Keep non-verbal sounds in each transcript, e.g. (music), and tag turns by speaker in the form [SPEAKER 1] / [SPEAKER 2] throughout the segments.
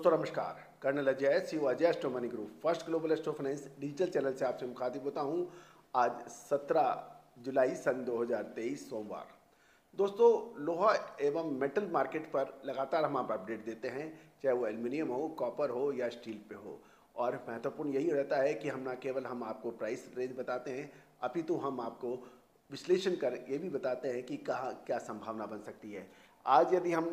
[SPEAKER 1] दोस्तों, नमस्कार। Colonel Ajay C Ajay astro money group first global astro finance digital channel से आपसे मुखातिब होता हूँ। आज 17 जुलाई सन 2023 सोमवार। दोस्तों, लोहा एवं मेटल मार्केट पर लगातार हम आप अपडेट देते हैं, चाहे वो एल्युमिनियम हो, कॉपर हो या स्टील पे हो। और महत्वपूर्ण यही रहता है कि हम ना केवल हम आपको प्राइस रेंज बताते हैं, अपितु हम आपको विश्लेषण कर ये भी बताते हैं कि कहाँ, क्या संभावना बन सकती है। आज यदि हम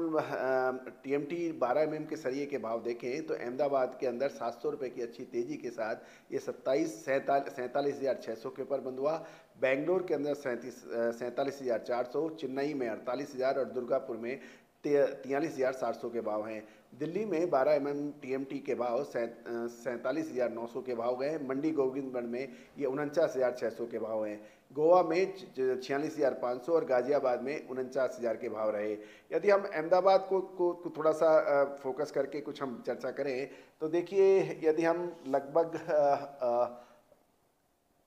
[SPEAKER 1] टी एम टी बारह एम के सरिये के भाव देखें तो अहमदाबाद के अंदर सात सौ रुपये की अच्छी तेज़ी के साथ ये सत्ताईस सैंतालीस सैंतालीस हज़ार छः सौ के ऊपर बंद हुआ। बेंगलोर के अंदर सैंतीस सैंतालीस हज़ार चार सौ, चेन्नई में अड़तालीस हज़ार और दुर्गापुर में तियालीस हज़ार सात सौ के भाव हैं। दिल्ली में बारह M M T M T के भाव सैंतालीस हज़ार नौ सौ के भाव गए हैं। मंडी गोविंदगढ़ में ये उनचास हज़ार छः सौ के भाव हैं। गोवा में छियालीस हज़ार पाँच सौ और गाज़ियाबाद में उनचास हज़ार के भाव रहे। यदि हम अहमदाबाद को, को, को थोड़ा सा फोकस करके कुछ हम चर्चा करें तो देखिए यदि हम लगभग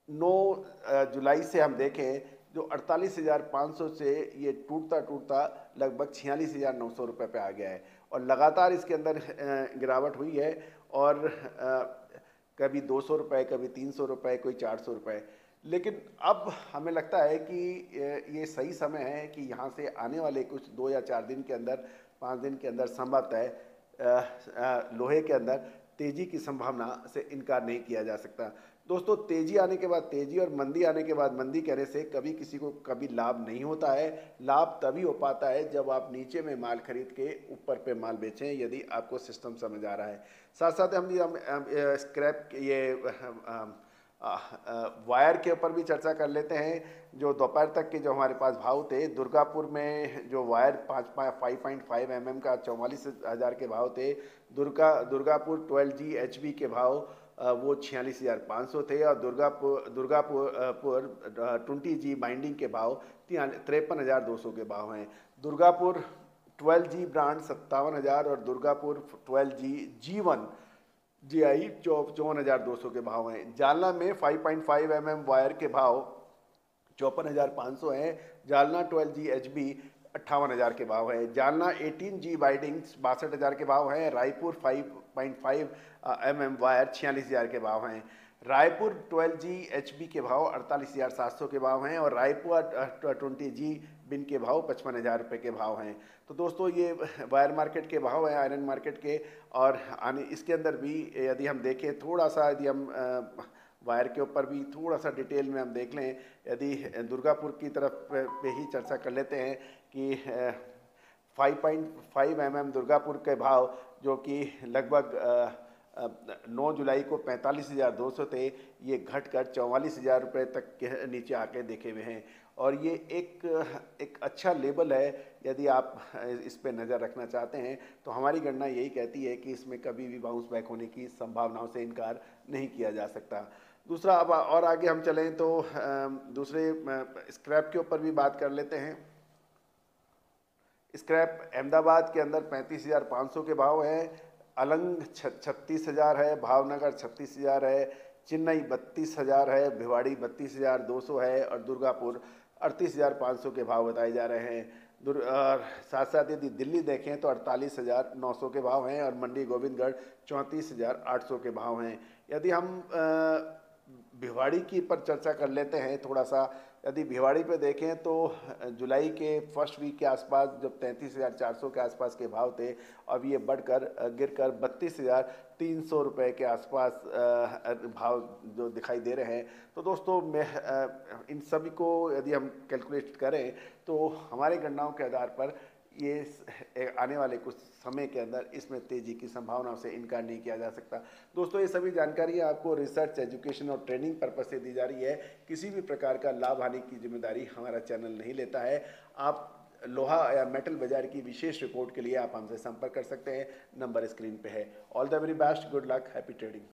[SPEAKER 1] नौ जुलाई से हम देखें जो अड़तालीस हज़ार पाँच सौ से ये टूटता टूटता लगभग छियालीस हज़ार नौ सौ रुपये पे आ गया है। और लगातार इसके अंदर गिरावट हुई है और कभी दो सौ रुपये कभी तीन सौ रुपये कोई चार सौ रुपये लेकिन अब हमें लगता है कि ये सही समय है कि यहाँ से आने वाले कुछ दो या चार दिन के अंदर, पाँच दिन के अंदर संभवतः लोहे के अंदर तेज़ी की संभावना से इनकार नहीं किया जा सकता। दोस्तों, तेज़ी आने के बाद तेज़ी और मंदी आने के बाद मंदी कहने से कभी किसी को कभी लाभ नहीं होता है। लाभ तभी हो पाता है जब आप नीचे में माल खरीद के ऊपर पे माल बेचें, यदि आपको सिस्टम समझ आ रहा है। साथ साथ हम हम स्क्रैप, ये वायर के ऊपर भी चर्चा कर लेते हैं। जो दोपहर तक के जो हमारे पास भाव थे, दुर्गापुर में जो वायर पाँच फाइव पॉइंट फाइव एम का चौवालीस हज़ार के भाव थे। Durga, Durgapur twelve G H के भाव वो छियालीस हज़ार पाँच सौ थे और Durgapur Durgapur twenty G binding के भाव तिरपन हज़ार दो सौ के भाव हैं। दुर्गापुर ट्वेल्व जी ब्रांड सत्तावन हज़ार और Durgapur twelve G G one G I चौ, चौवन हज़ार दो सौ के भाव हैं। जालना में 5.5 point five M M wire के भाव चौपन हज़ार पाँच सौ हैं। Jalna twelve G H B अट्ठावन हज़ार के भाव है। जालना 18 जी बाइडिंग्स बासठ हज़ार के भाव हैं। रायपुर 5.5 एम एम वायर छियालीस हज़ार के भाव हैं। रायपुर 12 जी एच बी के भाव अड़तालीस हज़ार सात सौ के भाव हैं और रायपुर ट्वेंटी जी बिन के भाव पचपन हज़ार रुपये के भाव हैं। तो दोस्तों, ये (laughs) वायर मार्केट के भाव हैं आयरन मार्केट के और आने, इसके अंदर भी यदि हम देखें, थोड़ा सा यदि हम वायर के ऊपर भी थोड़ा सा डिटेल में हम देख लें, यदि दुर्गापुर की तरफ़ पे ही चर्चा कर लेते हैं कि five point five M M Durgapur के भाव, जो कि लगभग नौ जुलाई को पैंतालीस हज़ार दो सौ थे ये घट कर चौवालीस हज़ार रुपये तक के नीचे आके देखे हुए हैं। और ये एक एक अच्छा लेबल है, यदि आप इस पर नज़र रखना चाहते हैं तो हमारी गणना यही कहती है कि इसमें कभी भी बाउंस बैक होने की संभावनाओं से इनकार नहीं किया जा सकता। दूसरा, अब और आगे हम चलें तो दूसरे स्क्रैप के ऊपर भी बात कर लेते हैं। स्क्रैप अहमदाबाद के अंदर पैंतीस हज़ार पाँच सौ के भाव हैं, अलंग छत्तीस हज़ार है, भावनगर छत्तीस हज़ार है, चेन्नई बत्तीस हज़ार है, भिवाड़ी बत्तीस हज़ार दो सौ है और दुर्गापुर अड़तीस हज़ार पाँच सौ के भाव बताए जा रहे हैं। दुर, और साथ साथ यदि दिल्ली देखें तो अड़तालीस हज़ार नौ सौ के भाव हैं और मंडी गोविंदगढ़ चौंतीस हज़ार आठ सौ के भाव हैं। यदि हम भिवाड़ी की पर चर्चा कर लेते हैं थोड़ा सा यदि भिवाड़ी पे देखें तो जुलाई के फ़र्स्ट वीक के आसपास जब तैंतीस हज़ार चार सौ के आसपास के भाव थे, अब ये बढ़कर गिरकर बत्तीस हज़ार तीन सौ रुपये के आसपास भाव जो दिखाई दे रहे हैं। तो दोस्तों, मैं इन सभी को यदि हम कैलकुलेट करें तो हमारे गणनाओं के आधार पर ये आने वाले कुछ समय के अंदर इसमें तेज़ी की संभावनाओं से इनकार नहीं किया जा सकता। दोस्तों, ये सभी जानकारियाँ आपको रिसर्च एजुकेशन और ट्रेनिंग पर्पज से दी जा रही है। किसी भी प्रकार का लाभ हानि की ज़िम्मेदारी हमारा चैनल नहीं लेता है। आप लोहा या मेटल बाज़ार की विशेष रिपोर्ट के लिए आप हमसे संपर्क कर सकते हैं। नंबर स्क्रीन पे है। All the very best good luck happy trading